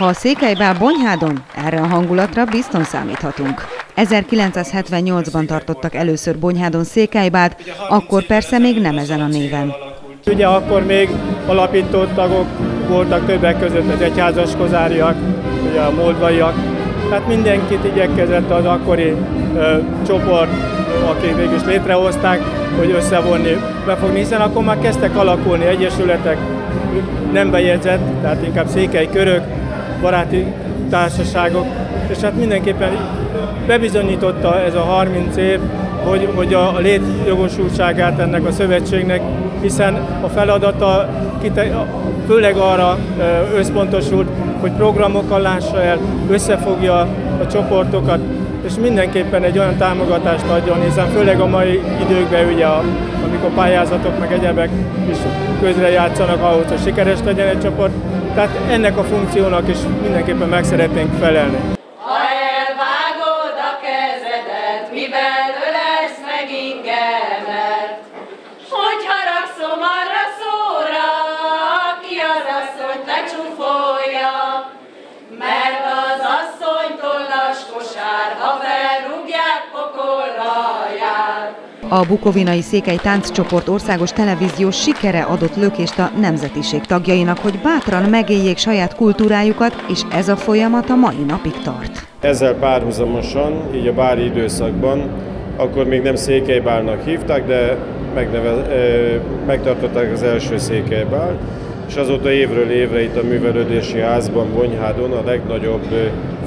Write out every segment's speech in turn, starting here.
Ha a Székelybál Bonyhádon, erre a hangulatra bizton számíthatunk. 1978-ban tartottak először Bonyhádon Székelybált, akkor persze még nem ezen a néven. Ugye akkor még alapító tagok voltak többek között az egyházas kozáriak, ugye a moldvaiak. Hát mindenkit igyekezett az akkori ö, csoport, akik végül is létrehozták, hogy összevonni, befogni, hiszen akkor már kezdtek alakulni egyesületek, nem bejegyzett, tehát inkább székely körök, baráti társaságok, és hát mindenképpen bebizonyította ez a 30 év, hogy, hogy a létjogosultságát ennek a szövetségnek, hiszen a feladata főleg arra összpontosult, hogy programokkal lássa el, összefogja a csoportokat, és mindenképpen egy olyan támogatást adjon, hiszen főleg a mai időkben, ugye, amikor pályázatok meg egyebek is közre játszanak ahhoz, hogy sikeres legyen egy csoport, tehát ennek a funkciónak is mindenképpen meg szeretnénk felelni. A bukovinai székely tánccsoport országos televíziós sikere adott lökést a nemzetiség tagjainak, hogy bátran megéljék saját kultúrájukat, és ez a folyamat a mai napig tart. Ezzel párhuzamosan, így a bári időszakban, akkor még nem székelybálnak hívták, de megneve, megtartották az első székelybál, és azóta évről évre itt a művelődési házban, Bonyhádon a legnagyobb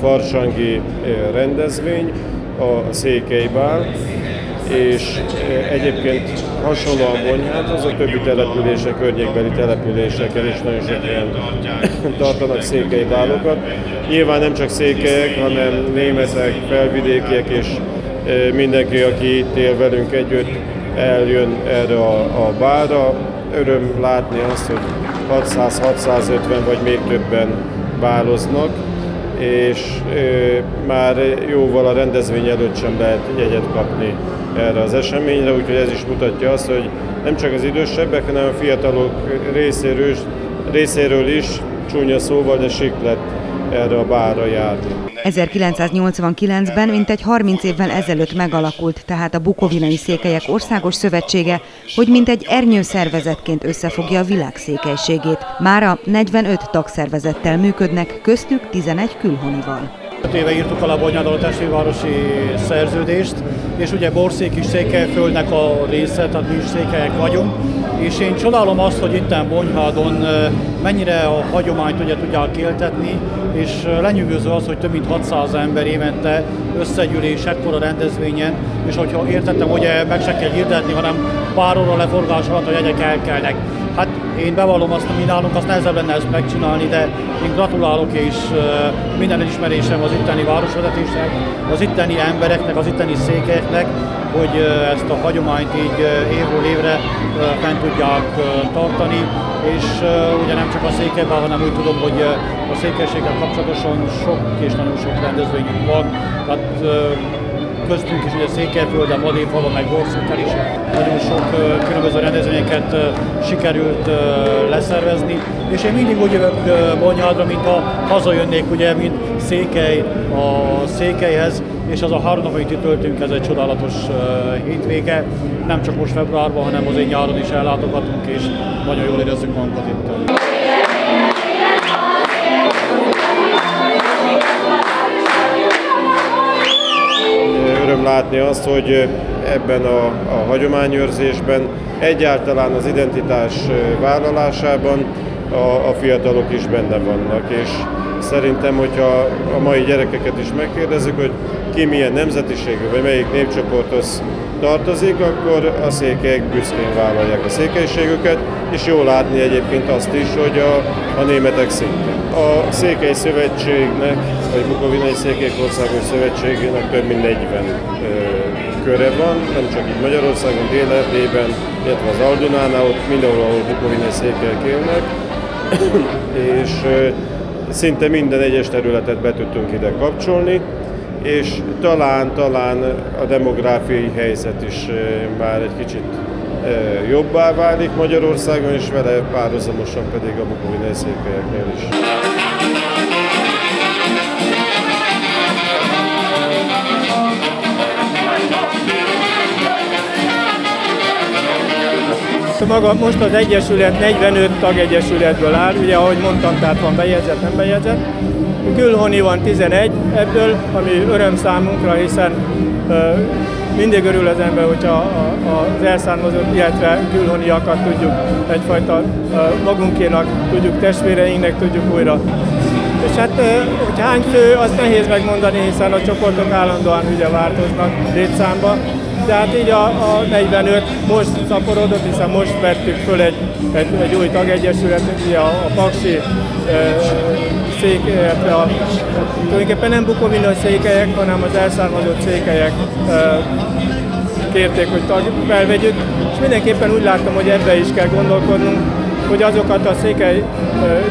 farsangi rendezvény, a székelybál, és egyébként hasonlóan Bonyhádhoz a többi települése, környékbeli településeken is nagyon sok ilyen tartanak székely bálokat. Nyilván nem csak székelyek, hanem németek, felvidékiek és mindenki, aki itt él velünk együtt, eljön erre a, a bára. Öröm látni azt, hogy 600-650 vagy még többen báloznak, és már jóval a rendezvény előtt sem lehet jegyet kapni erre az eseményre, úgyhogy ez is mutatja azt, hogy nem csak az idősebbek, hanem a fiatalok részéről, részéről is csúnya szóval, de sik lett erre a bárra járni. 1989-ben mintegy 30 évvel ezelőtt megalakult tehát a Bukovinai Székelyek Országos Szövetsége, hogy mintegy ernyőszervezetként összefogja a világ székelységét. Mára 45 tagszervezettel működnek, köztük 11 külhonival. 5 éve írtuk alá a Bonyádal testvérvárosi szerződést, és ugye Borszék is Székelyföldnek a része, tehát mi is székelyek vagyunk, és én csodálom azt, hogy itten Bonyhádon mennyire a hagyományt ugye tudják éltetni, és lenyűgöző az, hogy több mint 600 ember évente összegyűlés ekkora rendezvényen, és hogyha értettem, hogy meg se kell hirdetni, hanem pár óra leforgás alatt, hogy egyek elkelnek. Én bevallom azt, hogy mi nálunk azt nehezebb lenne ezt megcsinálni, de én gratulálok és minden elismerésem az itteni városvezetésnek, az itteni embereknek, az itteni székeknek, hogy ezt a hagyományt így évről évre fent tudják tartani, és ugye nem csak a székelyben, hanem úgy tudom, hogy a székelységgel kapcsolatosan sok és nagyon sok rendezvényünk van, tehát köztünk is ugye Székelyföldön, Madéfalon, meg Borszokkal is. Nagyon sok különböző rendezvényeket sikerült leszervezni, és én mindig úgy jövök Bonyhádra, mintha hazajönnék, ugye, mint Székely a Székelyhez, és az a három nap, amit itt töltünk, ez egy csodálatos hétvége, nem csak most februárban, hanem az én nyáron is ellátogatunk, és nagyon jól érezzük magunkat itt. Látni azt, hogy ebben a, a hagyományőrzésben, egyáltalán az identitás vállalásában a, a fiatalok is benne vannak, és szerintem, hogyha a mai gyerekeket is megkérdezzük, hogy ki milyen nemzetiségű, vagy melyik népcsoporthoz tartozik, akkor a székelyek büszkén vállalják a székelységüket, és jó látni egyébként azt is, hogy a, a németek szintén. A Székely Szövetségnek, vagy Bukovinai Székelyek Országos Szövetségének több mint 40 ö, köre van, nem csak itt Magyarországon, Dél-Erdélyben, illetve az Aldunánál, ott mindenhol, ahol Bukovinai székelyek élnek, és ö, szinte minden egyes területet be tudtunk ide kapcsolni, és talán, talán a demográfiai helyzet is már egy kicsit jobbá válik Magyarországon, és vele párhuzamosan pedig a bukovinai székelyeknél is. Maga most az Egyesület 45 tagegyesületből áll, ugye ahogy mondtam, tehát van bejegyzett, nem bejegyzett. Külhoni van 11 ebből, ami öröm számunkra, hiszen mindig örül az ember, hogyha a, a, az elszármazott, illetve külhoniakat tudjuk egyfajta magunkénak, tudjuk testvéreinknek tudjuk újra. És hát, hogy hány fő, azt nehéz megmondani, hiszen a csoportok állandóan ugye változnak létszámba, de hát így a, a 45 most szaporodott, hiszen most vettük föl egy, egy, egy új tagegyesületet, a, a Paksi e, szék, illetve a, tulajdonképpen nem bukovinai székelyek, hanem az elszármazott székelyek e, kérték, hogy tag, felvegyük, és mindenképpen úgy láttam, hogy ebbe is kell gondolkodnunk, hogy azokat a székely e,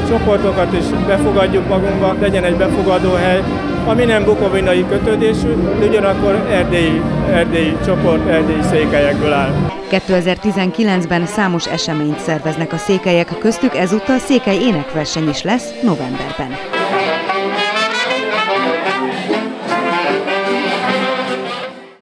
csoportokat is befogadjuk magunkba, legyen egy befogadó hely, ami nem bukovinai kötődésű, de ugyanakkor erdélyi, erdélyi csoport, erdélyi székelyekből áll. 2019-ben számos eseményt szerveznek a székelyek, köztük ezúttal székely énekverseny is lesz novemberben.